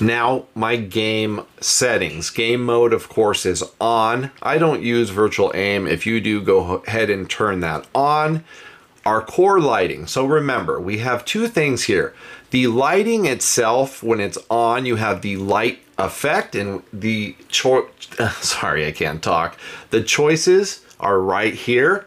Now, my game settings. Game mode, of course, is on. I don't use virtual aim. If you do, go ahead and turn that on. Our core lighting. So remember, we have two things here. The lighting itself, when it's on, you have the light effect and the <laughs> sorry, I can't talk. The choices are right here.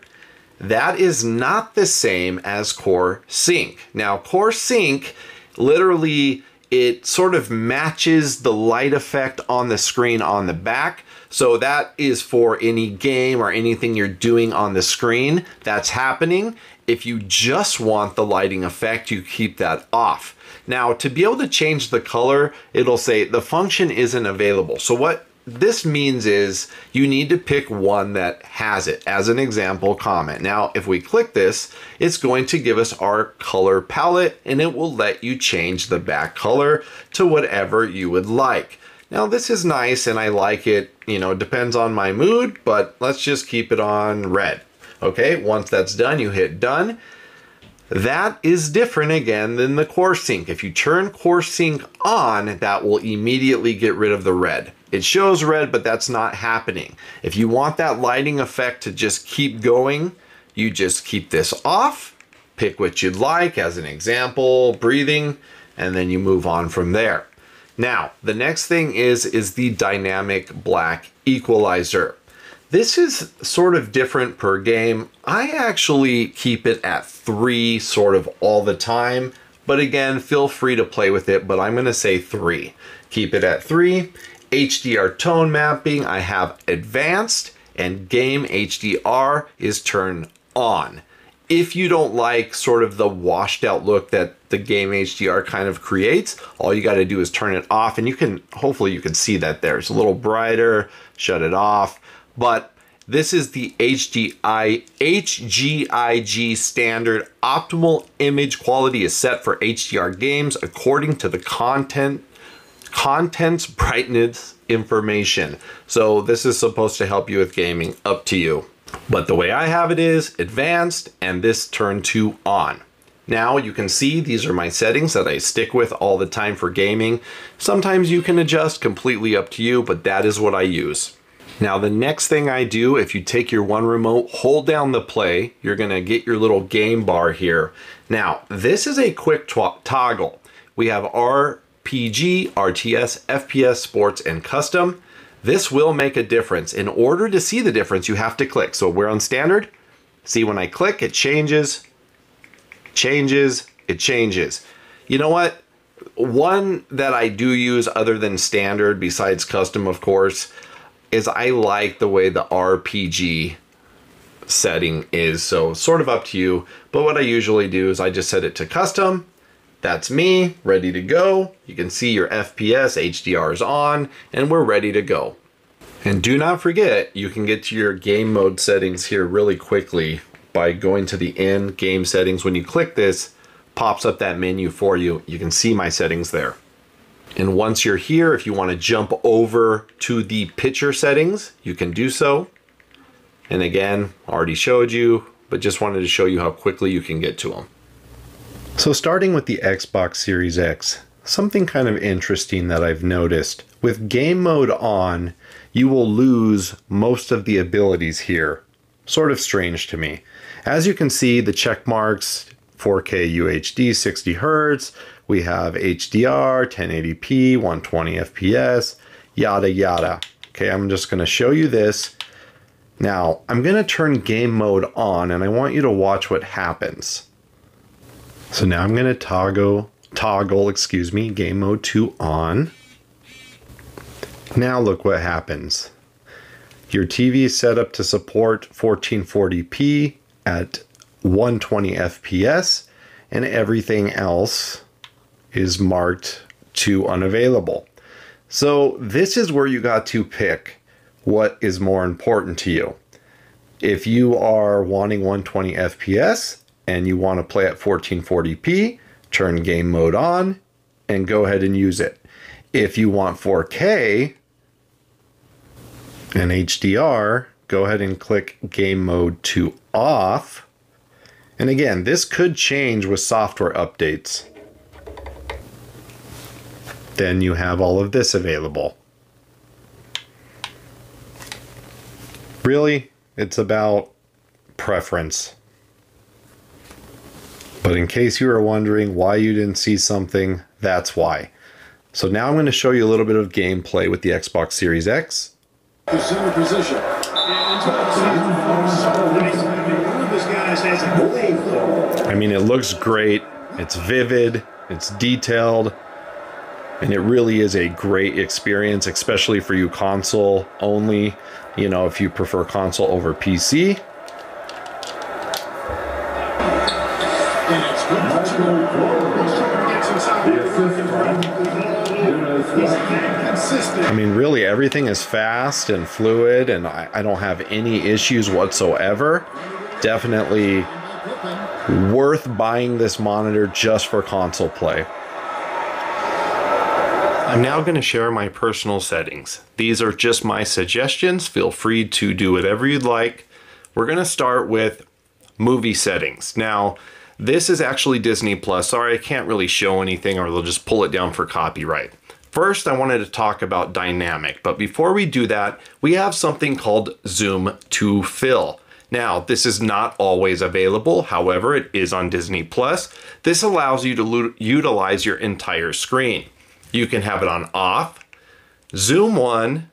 That is not the same as Core Sync. Now, Core Sync literally it sort of matches the light effect on the screen on the back. So that is for any game or anything you're doing on the screen that's happening. If you just want the lighting effect, you keep that off. Now, to be able to change the color, it'll say the function isn't available. So what this means is you need to pick one that has it. As an example, comment. Now, if we click this, it's going to give us our color palette and it will let you change the back color to whatever you would like. Now, this is nice and I like it, you know, depends on my mood, but let's just keep it on red. Okay, once that's done, you hit done. That is different again than the core sync. If you turn core sync on, that will immediately get rid of the red. It shows red, but that's not happening. If you want that lighting effect to just keep going, you just keep this off, pick what you'd like as an example, breathing, and then you move on from there. Now, the next thing is, is the dynamic black equalizer. This is sort of different per game. I actually keep it at three sort of all the time, but again, feel free to play with it, but I'm gonna say three. Keep it at three, HDR tone mapping, I have advanced and game HDR is turned on. if you don't like sort of the washed out look that the game HDR kind of creates, all you got to do is turn it off and you can, hopefully you can see that there. It's a little brighter, shut it off. But this is the HDI, HGIG standard. Optimal image quality is set for HDR games according to the content, content's brightness information. So this is supposed to help you with gaming, up to you. But the way I have it is advanced and this turn to on. Now you can see these are my settings that I stick with all the time for gaming. Sometimes you can adjust completely up to you, but that is what I use. Now the next thing I do, if you take your one remote, hold down the play, you're gonna get your little game bar here. Now this is a quick toggle. We have RPG, RTS, FPS, Sports, and Custom. This will make a difference. In order to see the difference, you have to click. So we're on standard. See when I click, it changes, changes, it changes. You know what? One that I do use other than standard, besides custom, of course, is I like the way the RPG setting is. So sort of up to you. But what I usually do is I just set it to custom that's me, ready to go. You can see your FPS, HDR is on, and we're ready to go. And do not forget, you can get to your game mode settings here really quickly by going to the in game settings. When you click this, pops up that menu for you. You can see my settings there. And once you're here, if you want to jump over to the picture settings, you can do so. And again, already showed you, but just wanted to show you how quickly you can get to them. So starting with the Xbox Series X, something kind of interesting that I've noticed. With game mode on, you will lose most of the abilities here. Sort of strange to me. As you can see, the check marks, 4K UHD 60 Hz, we have HDR, 1080p, 120 FPS, yada yada. Okay, I'm just gonna show you this. Now, I'm gonna turn game mode on and I want you to watch what happens. So now I'm going to toggle, toggle, excuse me, game mode 2 on. Now look what happens. Your TV is set up to support 1440p at 120 FPS and everything else is marked to unavailable. So this is where you got to pick what is more important to you. If you are wanting 120 FPS, and you want to play at 1440p, turn game mode on and go ahead and use it. If you want 4K and HDR, go ahead and click game mode to off. And again, this could change with software updates. Then you have all of this available. Really, it's about preference. But in case you are wondering why you didn't see something, that's why. So now I'm going to show you a little bit of gameplay with the Xbox Series X. Center position. I mean, it looks great. It's vivid. It's detailed. And it really is a great experience, especially for you console only. You know, if you prefer console over PC, I mean, really, everything is fast and fluid, and I, I, don't have any issues whatsoever. Definitely worth buying this monitor just for console play. I'm now going to share my personal settings. These are just my suggestions. Feel free to do whatever you'd like. We're going to start with movie settings. Now, this is actually Disney Plus. Sorry, I can't really show anything or they'll just pull it down for copyright. First, I wanted to talk about dynamic, but before we do that, we have something called Zoom to Fill. Now, this is not always available. However, it is on Disney Plus. This allows you to utilize your entire screen. You can have it on off, Zoom 1,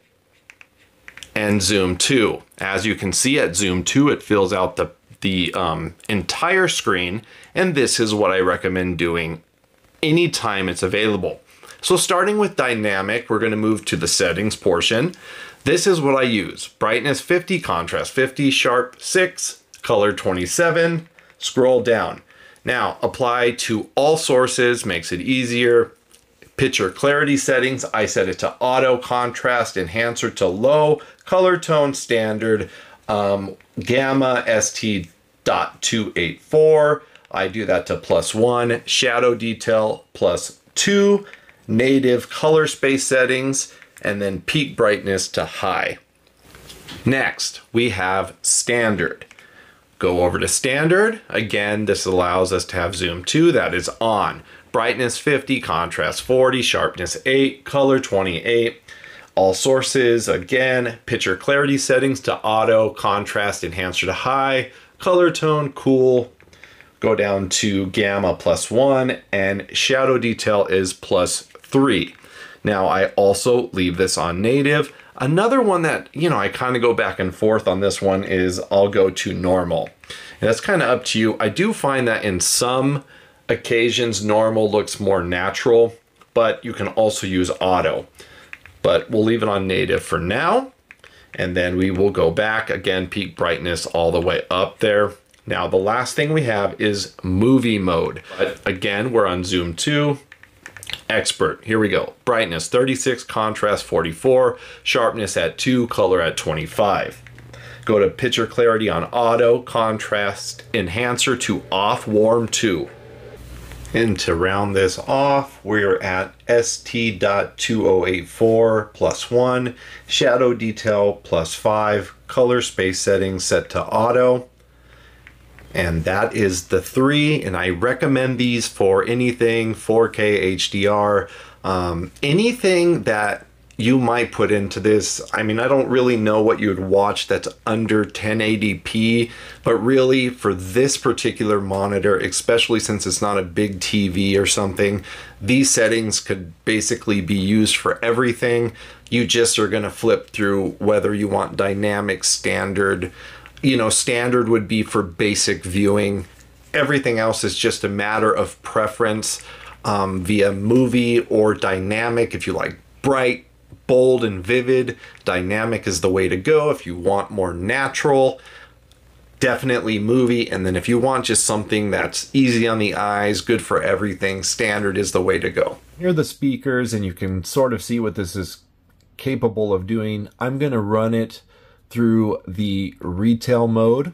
and Zoom 2. As you can see at Zoom 2, it fills out the the um, entire screen, and this is what I recommend doing anytime it's available. So starting with dynamic, we're gonna move to the settings portion. This is what I use. Brightness 50, contrast 50, sharp 6, color 27, scroll down. Now, apply to all sources makes it easier. Picture clarity settings, I set it to auto, contrast, enhancer to low, color tone standard, um, gamma st.284. I do that to plus one, shadow detail plus two, native color space settings, and then peak brightness to high. Next, we have standard. Go over to standard. Again, this allows us to have zoom 2, that is on brightness 50, contrast 40, sharpness 8, color 28. All sources, again, picture clarity settings to auto, contrast enhancer to high, color tone cool, go down to gamma plus 1, and shadow detail is plus 3. Now I also leave this on native. Another one that, you know, I kind of go back and forth on this one is I'll go to normal. And that's kind of up to you. I do find that in some occasions normal looks more natural, but you can also use auto. But we'll leave it on native for now. And then we will go back again, peak brightness all the way up there. Now the last thing we have is movie mode. But again, we're on zoom 2. Expert, here we go. Brightness 36, contrast 44, sharpness at 2, color at 25. Go to picture clarity on auto, contrast enhancer to off, warm 2. And to round this off, we're at ST.2084 plus 1, shadow detail plus 5, color space settings set to auto. And that is the three, and I recommend these for anything 4K HDR, um, anything that you might put into this. I mean, I don't really know what you would watch that's under 1080p, but really for this particular monitor, especially since it's not a big TV or something, these settings could basically be used for everything. You just are going to flip through whether you want dynamic, standard. You know, standard would be for basic viewing. Everything else is just a matter of preference um, via movie or dynamic if you like bright, bold and vivid. Dynamic is the way to go. If you want more natural, definitely movie. And then if you want just something that's easy on the eyes, good for everything, standard is the way to go. Here are the speakers, and you can sort of see what this is capable of doing. I'm going to run it through the retail mode.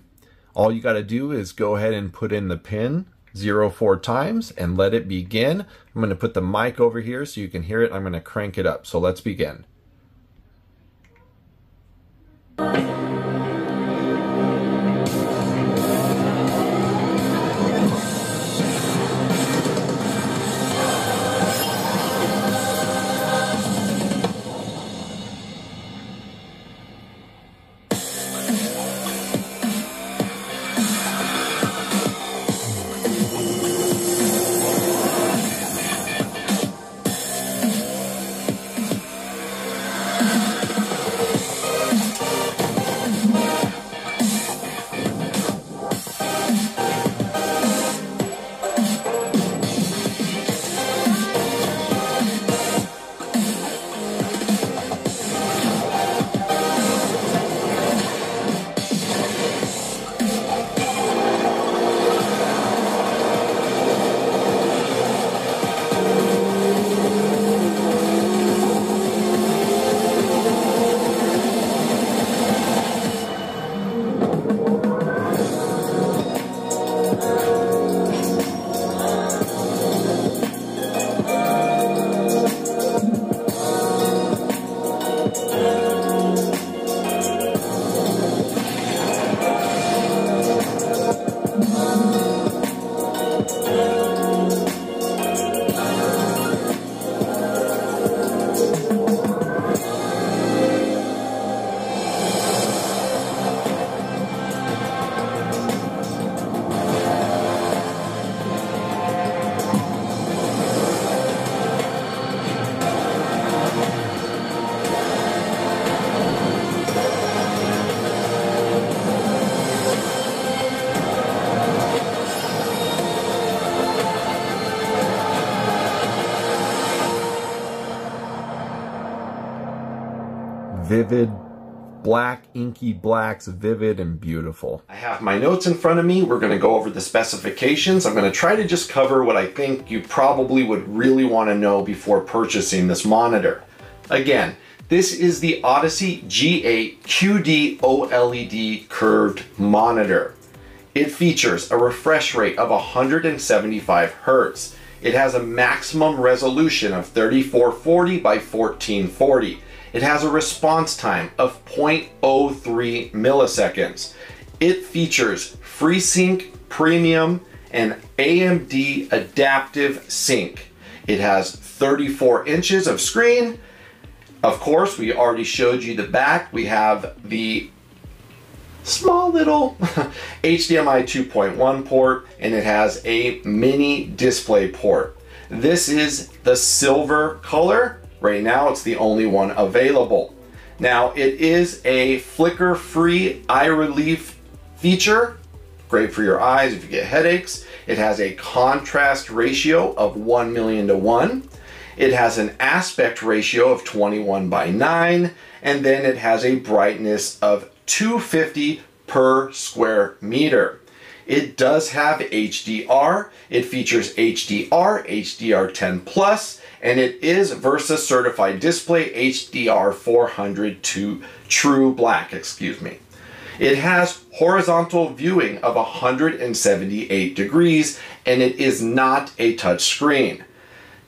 All you got to do is go ahead and put in the pin zero four times and let it begin. I'm going to put the mic over here so you can hear it. I'm going to crank it up. So let's begin. Black, inky blacks, vivid and beautiful. I have my notes in front of me. We're going to go over the specifications. I'm going to try to just cover what I think you probably would really want to know before purchasing this monitor. Again, this is the Odyssey G8 QD OLED curved monitor. It features a refresh rate of 175 Hertz. It has a maximum resolution of 3440 by 1440. It has a response time of 0.03 milliseconds. It features FreeSync Premium and AMD Adaptive Sync. It has 34 inches of screen. Of course, we already showed you the back. We have the small little <laughs> HDMI 2.1 port and it has a mini display port. This is the silver color. Right now it's the only one available. Now it is a flicker free eye relief feature. Great for your eyes if you get headaches. It has a contrast ratio of 1 million to 1. It has an aspect ratio of 21 by 9 and then it has a brightness of 250 per square meter. It does have HDR. It features HDR, HDR10 Plus, and it is VESA certified display HDR 400 to True Black, excuse me. It has horizontal viewing of 178 degrees, and it is not a touch screen.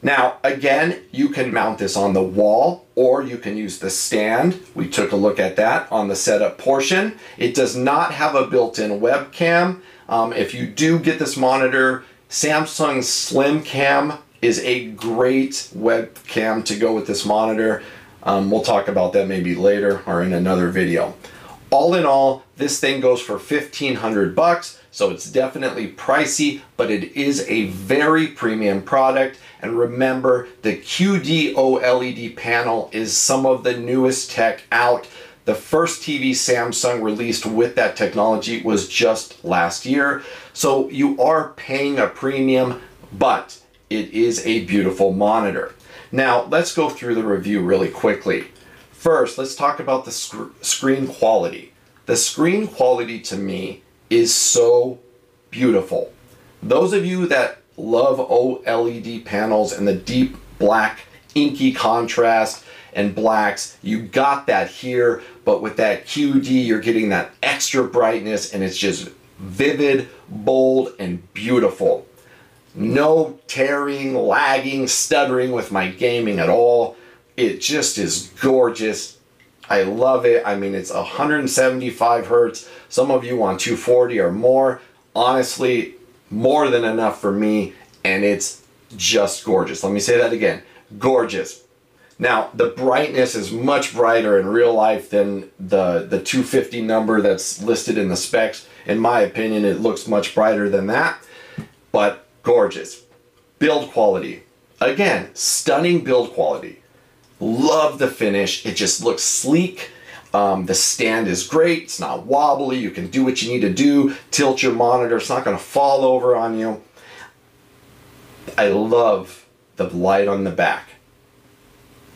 Now, again, you can mount this on the wall or you can use the stand. We took a look at that on the setup portion. It does not have a built-in webcam. Um, if you do get this monitor, Samsung Slim Cam is a great webcam to go with this monitor. Um, we'll talk about that maybe later or in another video. All in all, this thing goes for 1500 bucks, so it's definitely pricey, but it is a very premium product. And remember, the QD OLED panel is some of the newest tech out. The first TV Samsung released with that technology was just last year. So you are paying a premium, but it is a beautiful monitor. Now, let's go through the review really quickly. First, let's talk about the sc screen quality. The screen quality to me is so beautiful. Those of you that love OLED panels and the deep black inky contrast and blacks, you got that here, but with that QD, you're getting that extra brightness and it's just vivid, bold, and beautiful. No tearing, lagging, stuttering with my gaming at all. It just is gorgeous. I love it. I mean, it's 175 hertz. Some of you want 240 or more. Honestly, more than enough for me, and it's just gorgeous. Let me say that again. Gorgeous. Now, the brightness is much brighter in real life than the, the 250 number that's listed in the specs. In my opinion, it looks much brighter than that, but gorgeous. Build quality. Again, stunning build quality. Love the finish. It just looks sleek. Um, the stand is great. It's not wobbly. You can do what you need to do. Tilt your monitor. It's not going to fall over on you. I love the light on the back.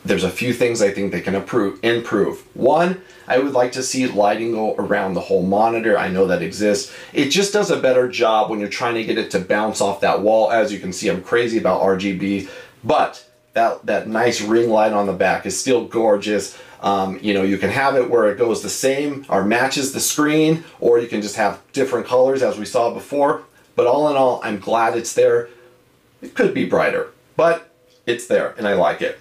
There's a few things I think they can improve. improve. One, I would like to see lighting go around the whole monitor. I know that exists. It just does a better job when you're trying to get it to bounce off that wall. As you can see, I'm crazy about RGB, but that, that nice ring light on the back is still gorgeous. Um, you know, you can have it where it goes the same or matches the screen, or you can just have different colors as we saw before. But all in all, I'm glad it's there. It could be brighter, but it's there and I like it.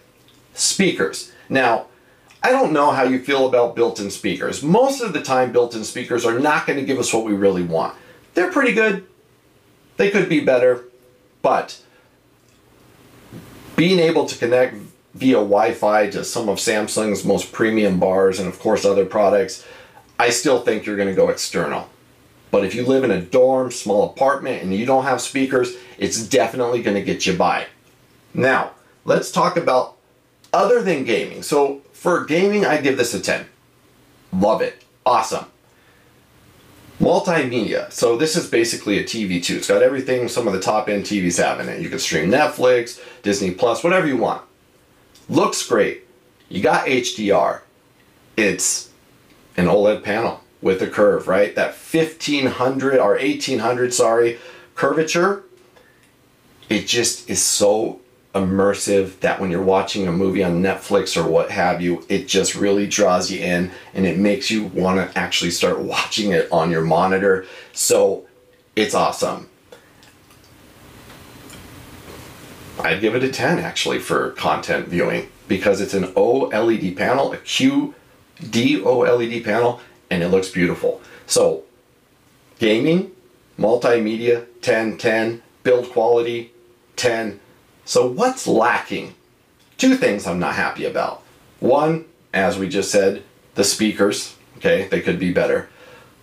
Speakers. Now, I don't know how you feel about built-in speakers. Most of the time, built-in speakers are not going to give us what we really want. They're pretty good. They could be better, but being able to connect via Wi-Fi to some of Samsung's most premium bars and of course other products, I still think you're going to go external. But if you live in a dorm, small apartment, and you don't have speakers, it's definitely going to get you by. Now, let's talk about other than gaming. So for gaming, I give this a 10. Love it. Awesome. Multimedia. So this is basically a TV too. It's got everything some of the top end TVs have in it. You can stream Netflix, Disney Plus, whatever you want. Looks great. You got HDR. It's an OLED panel with a curve, right? That 1500 or 1800, sorry, curvature, it just is so immersive that when you're watching a movie on Netflix or what have you, it just really draws you in and it makes you want to actually start watching it on your monitor. So it's awesome. I'd give it a 10 actually for content viewing because it's an OLED panel, a QD OLED panel, and it looks beautiful. So, gaming, multimedia, 10, 10, build quality, 10. So, what's lacking? Two things I'm not happy about. One, as we just said, the speakers, okay, they could be better.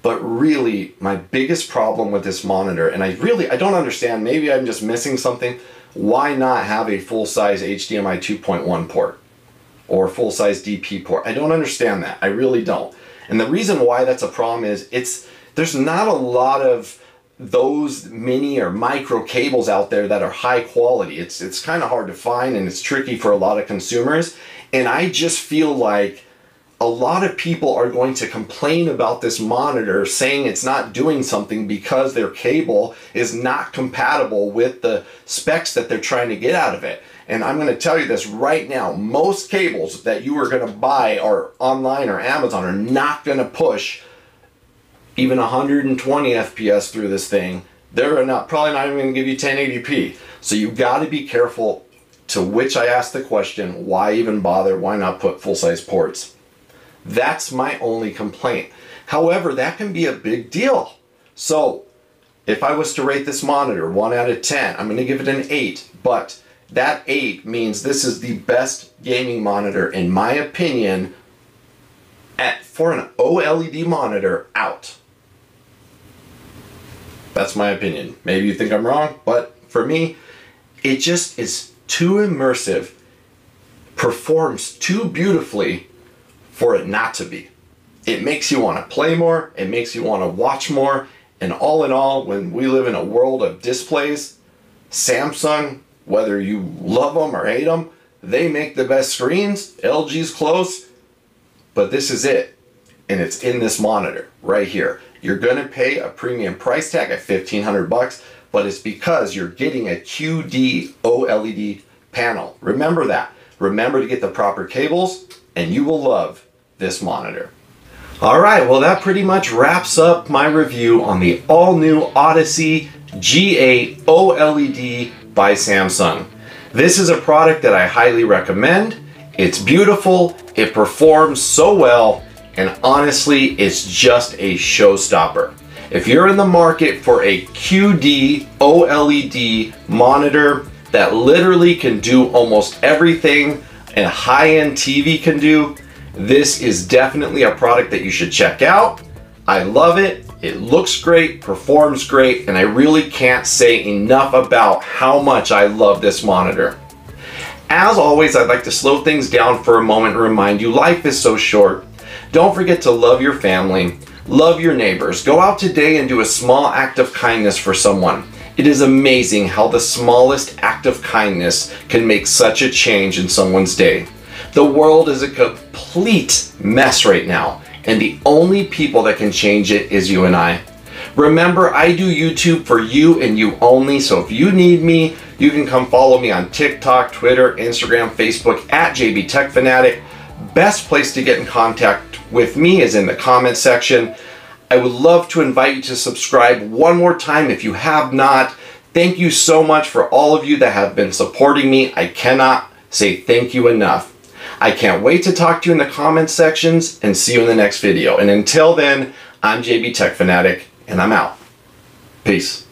But really, my biggest problem with this monitor, and I really, I don't understand, maybe I'm just missing something, why not have a full-size HDMI 2.1 port or full-size DP port? I don't understand that. I really don't. And the reason why that's a problem is it's there's not a lot of those mini or micro cables out there that are high quality. It's it's kind of hard to find and it's tricky for a lot of consumers. And I just feel like a lot of people are going to complain about this monitor saying it's not doing something because their cable is not compatible with the specs that they're trying to get out of it. And I'm going to tell you this right now, most cables that you are going to buy are online or Amazon are not going to push even 120 FPS through this thing. They're not probably not even going to give you 1080p. So you've got to be careful to which I asked the question, why even bother? Why not put full-size ports? That's my only complaint. However, that can be a big deal. So if I was to rate this monitor 1 out of 10, I'm going to give it an 8. But that 8 means this is the best gaming monitor, in my opinion, at, for an OLED monitor out. That's my opinion. Maybe you think I'm wrong, but for me, it just is too immersive, performs too beautifully for it not to be. It makes you want to play more, it makes you want to watch more, and all in all, when we live in a world of displays, Samsung, whether you love them or hate them, they make the best screens. LG's close, but this is it. And it's in this monitor right here. You're going to pay a premium price tag at 1500 bucks, but it's because you're getting a QD OLED panel. Remember that. Remember to get the proper cables and you will love this monitor. All right, well that pretty much wraps up my review on the all-new Odyssey G8 OLED by Samsung. This is a product that I highly recommend. It's beautiful, it performs so well, and honestly, it's just a showstopper. If you're in the market for a QD OLED monitor that literally can do almost everything a high-end TV can do, this is definitely a product that you should check out. I love it. It looks great, performs great, and I really can't say enough about how much I love this monitor. As always, I'd like to slow things down for a moment and remind you life is so short. Don't forget to love your family, love your neighbors. Go out today and do a small act of kindness for someone. It is amazing how the smallest act of kindness can make such a change in someone's day. The world is a complete mess right now, and the only people that can change it is you and I. Remember, I do YouTube for you and you only, so if you need me, you can come follow me on TikTok, Twitter, Instagram, Facebook at JB Tech Fanatic. Best place to get in contact with me is in the comment section. I would love to invite you to subscribe one more time if you have not. Thank you so much for all of you that have been supporting me. I cannot say thank you enough. I can't wait to talk to you in the comments sections and see you in the next video. And until then, I'm JB Tech Fanatic and I'm out. Peace.